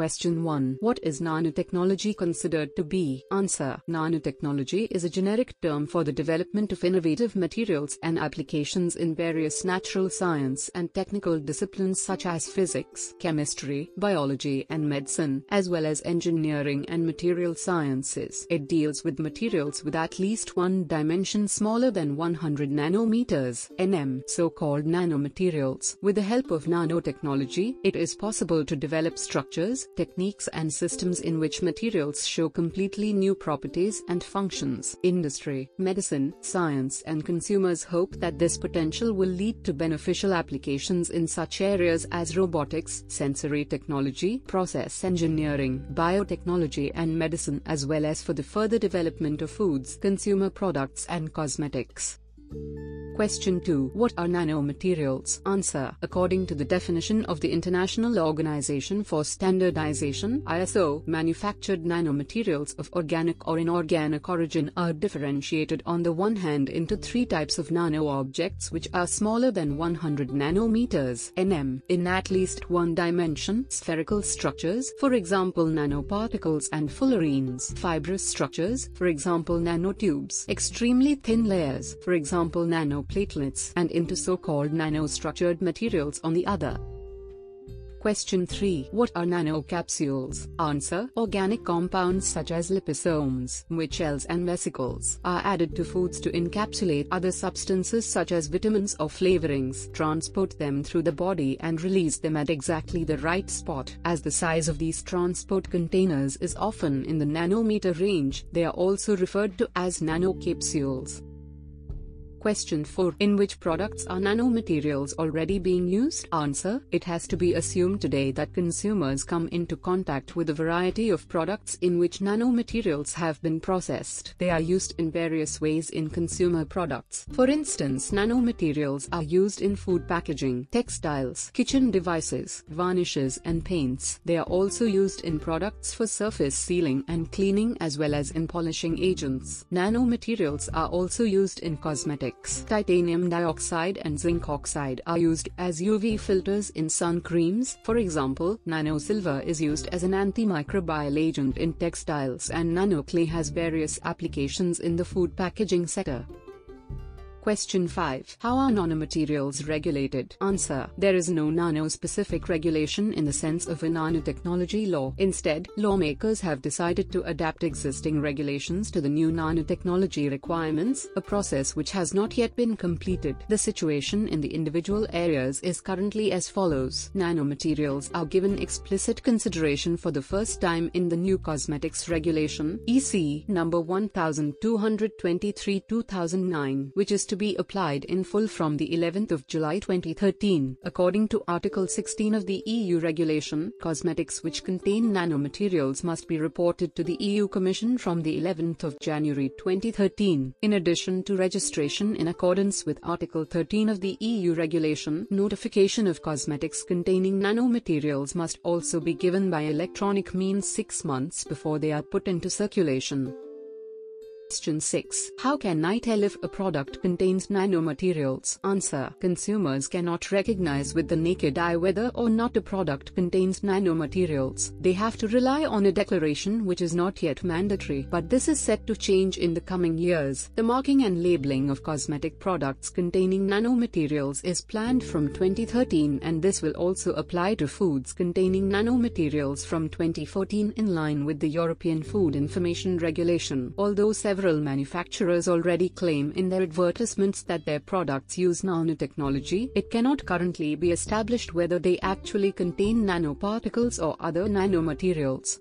Question 1. What is nanotechnology considered to be? Answer. Nanotechnology is a generic term for the development of innovative materials and applications in various natural science and technical disciplines such as physics, chemistry, biology and medicine, as well as engineering and material sciences. It deals with materials with at least one dimension smaller than 100 nanometers, nm, so-called nanomaterials. With the help of nanotechnology, it is possible to develop structures, techniques and systems in which materials show completely new properties and functions. Industry, medicine, science and consumers hope that this potential will lead to beneficial applications in such areas as robotics, sensory technology, process engineering, biotechnology and medicine as well as for the further development of foods, consumer products and cosmetics. Question 2. What are nanomaterials? Answer. According to the definition of the International Organization for Standardization ISO, manufactured nanomaterials of organic or inorganic origin are differentiated on the one hand into three types of nano-objects which are smaller than 100 nanometers nm in at least one dimension, spherical structures, for example nanoparticles and fullerenes, fibrous structures, for example nanotubes, extremely thin layers, for example nano platelets and into so-called nanostructured materials on the other. Question 3. What are nanocapsules? Answer. Organic compounds such as liposomes, micelles and vesicles are added to foods to encapsulate other substances such as vitamins or flavorings, transport them through the body and release them at exactly the right spot. As the size of these transport containers is often in the nanometer range, they are also referred to as nanocapsules. Question 4. In which products are nanomaterials already being used? Answer. It has to be assumed today that consumers come into contact with a variety of products in which nanomaterials have been processed. They are used in various ways in consumer products. For instance, nanomaterials are used in food packaging, textiles, kitchen devices, varnishes and paints. They are also used in products for surface sealing and cleaning as well as in polishing agents. Nanomaterials are also used in cosmetics Titanium dioxide and zinc oxide are used as UV filters in sun creams. For example, nanosilver is used as an antimicrobial agent in textiles and nanoclay has various applications in the food packaging sector. Question 5. How are nanomaterials regulated? Answer. There is no nano-specific regulation in the sense of a nanotechnology law. Instead, lawmakers have decided to adapt existing regulations to the new nanotechnology requirements, a process which has not yet been completed. The situation in the individual areas is currently as follows. Nanomaterials are given explicit consideration for the first time in the new Cosmetics Regulation, EC, number 1223-2009, which is to be applied in full from the 11th of July 2013. According to Article 16 of the EU regulation, cosmetics which contain nanomaterials must be reported to the EU Commission from the 11th of January 2013. In addition to registration in accordance with Article 13 of the EU regulation, notification of cosmetics containing nanomaterials must also be given by electronic means 6 months before they are put into circulation. Question 6. How can I tell if a product contains nanomaterials? Answer. Consumers cannot recognize with the naked eye whether or not a product contains nanomaterials. They have to rely on a declaration which is not yet mandatory, but this is set to change in the coming years. The marking and labeling of cosmetic products containing nanomaterials is planned from 2013 and this will also apply to foods containing nanomaterials from 2014 in line with the European Food Information Regulation. Although several Several manufacturers already claim in their advertisements that their products use nanotechnology. It cannot currently be established whether they actually contain nanoparticles or other nanomaterials.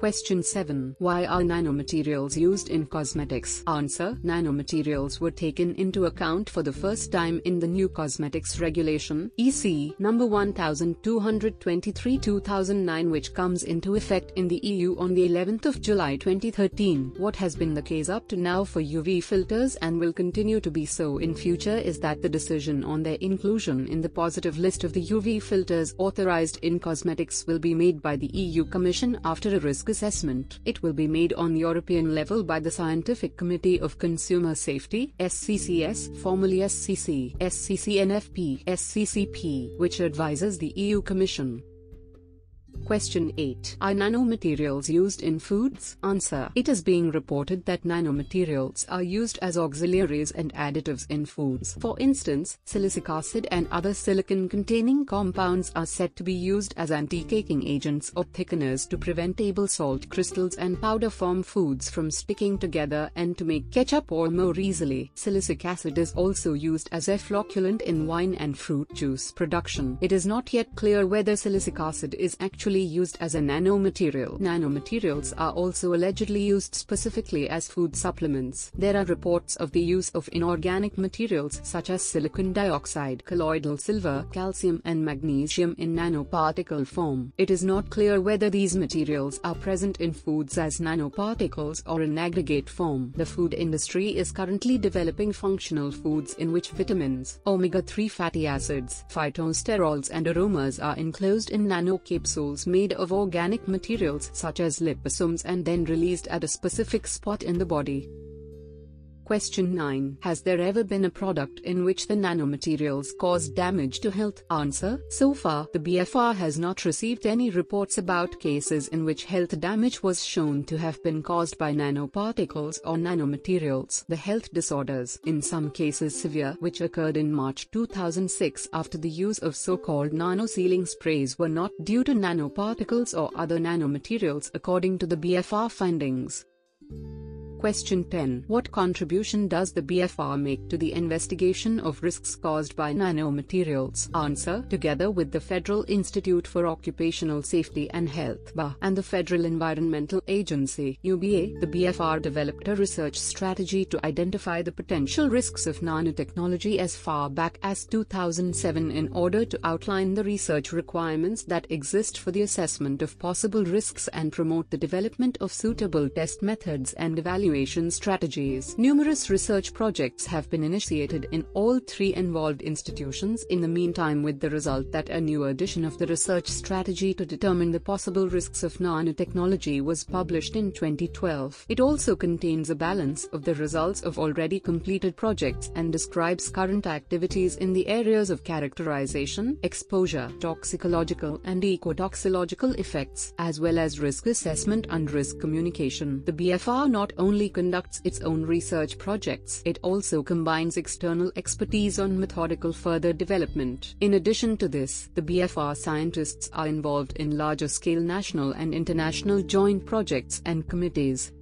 Question 7. Why are nanomaterials used in cosmetics? Answer. Nanomaterials were taken into account for the first time in the new Cosmetics Regulation, EC, number 1223-2009 which comes into effect in the EU on the 11th of July 2013. What has been the case up to now for UV filters and will continue to be so in future is that the decision on their inclusion in the positive list of the UV filters authorized in cosmetics will be made by the EU Commission after a risk assessment. It will be made on the European level by the Scientific Committee of Consumer Safety SCCS, formerly SCC, SCCNFP, SCCP, which advises the EU Commission. Question 8. Are nanomaterials used in foods? Answer. It is being reported that nanomaterials are used as auxiliaries and additives in foods. For instance, silicic acid and other silicon-containing compounds are said to be used as anti-caking agents or thickeners to prevent table salt crystals and powder form foods from sticking together and to make ketchup or more easily. Silicic acid is also used as a flocculant in wine and fruit juice production. It is not yet clear whether silicic acid is actually used as a nanomaterial. Nanomaterials are also allegedly used specifically as food supplements. There are reports of the use of inorganic materials such as silicon dioxide, colloidal silver, calcium and magnesium in nanoparticle form. It is not clear whether these materials are present in foods as nanoparticles or in aggregate form. The food industry is currently developing functional foods in which vitamins, omega-3 fatty acids, phytosterols and aromas are enclosed in nanocapsules made of organic materials such as liposomes and then released at a specific spot in the body. Question 9. Has there ever been a product in which the nanomaterials caused damage to health? Answer. So far, the BFR has not received any reports about cases in which health damage was shown to have been caused by nanoparticles or nanomaterials. The health disorders, in some cases severe, which occurred in March 2006 after the use of so-called nano-sealing sprays were not due to nanoparticles or other nanomaterials according to the BFR findings. Question 10. What contribution does the BFR make to the investigation of risks caused by nanomaterials? Answer. Together with the Federal Institute for Occupational Safety and Health and the Federal Environmental Agency UBA, the BFR developed a research strategy to identify the potential risks of nanotechnology as far back as 2007 in order to outline the research requirements that exist for the assessment of possible risks and promote the development of suitable test methods and evaluation strategies. Numerous research projects have been initiated in all three involved institutions in the meantime with the result that a new edition of the research strategy to determine the possible risks of nanotechnology was published in 2012. It also contains a balance of the results of already completed projects and describes current activities in the areas of characterization, exposure, toxicological and ecotoxicological effects, as well as risk assessment and risk communication. The BFR not only conducts its own research projects, it also combines external expertise on methodical further development. In addition to this, the BFR scientists are involved in larger scale national and international joint projects and committees.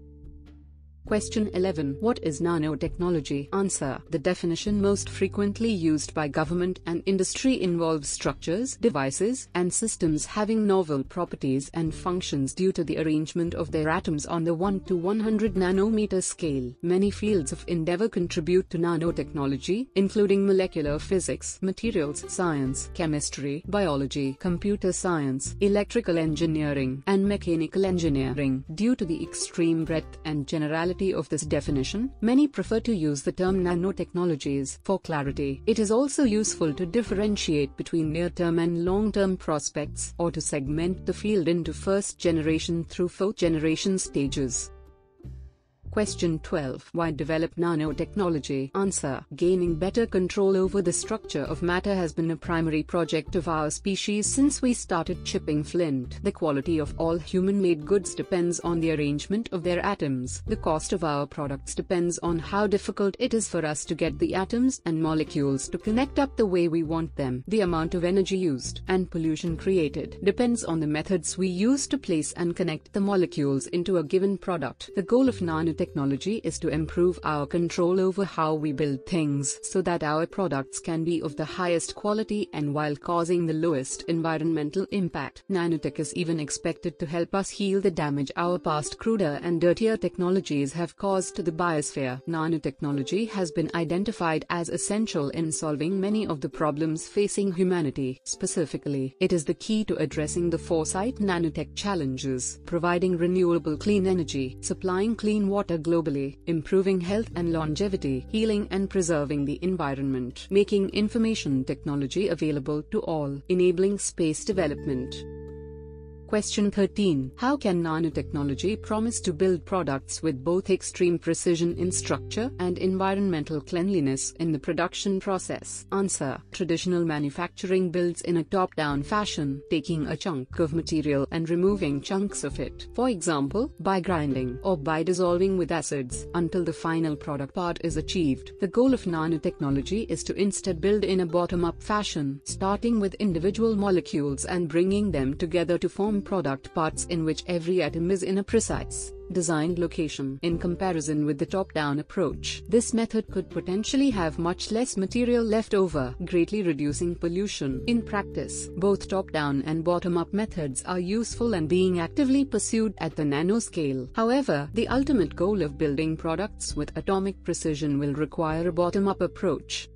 Question 11. What is nanotechnology? Answer. The definition most frequently used by government and industry involves structures, devices, and systems having novel properties and functions due to the arrangement of their atoms on the 1 to 100 nanometer scale. Many fields of endeavor contribute to nanotechnology, including molecular physics, materials science, chemistry, biology, computer science, electrical engineering, and mechanical engineering. Due to the extreme breadth and generality of this definition, many prefer to use the term nanotechnologies for clarity. It is also useful to differentiate between near-term and long-term prospects or to segment the field into first generation through fourth generation stages. Question 12. Why develop nanotechnology? Answer. Gaining better control over the structure of matter has been a primary project of our species since we started chipping flint. The quality of all human-made goods depends on the arrangement of their atoms. The cost of our products depends on how difficult it is for us to get the atoms and molecules to connect up the way we want them. The amount of energy used and pollution created depends on the methods we use to place and connect the molecules into a given product. The goal of nanotechnology technology is to improve our control over how we build things so that our products can be of the highest quality and while causing the lowest environmental impact. Nanotech is even expected to help us heal the damage our past cruder and dirtier technologies have caused to the biosphere. Nanotechnology has been identified as essential in solving many of the problems facing humanity. Specifically, it is the key to addressing the foresight nanotech challenges, providing renewable clean energy, supplying clean water water globally, improving health and longevity, healing and preserving the environment, making information technology available to all, enabling space development. Question 13. How can nanotechnology promise to build products with both extreme precision in structure and environmental cleanliness in the production process? Answer. Traditional manufacturing builds in a top-down fashion, taking a chunk of material and removing chunks of it. For example, by grinding or by dissolving with acids until the final product part is achieved. The goal of nanotechnology is to instead build in a bottom-up fashion, starting with individual molecules and bringing them together to form product parts in which every atom is in a precise, designed location in comparison with the top-down approach. This method could potentially have much less material left over, greatly reducing pollution. In practice, both top-down and bottom-up methods are useful and being actively pursued at the nanoscale. However, the ultimate goal of building products with atomic precision will require a bottom-up approach.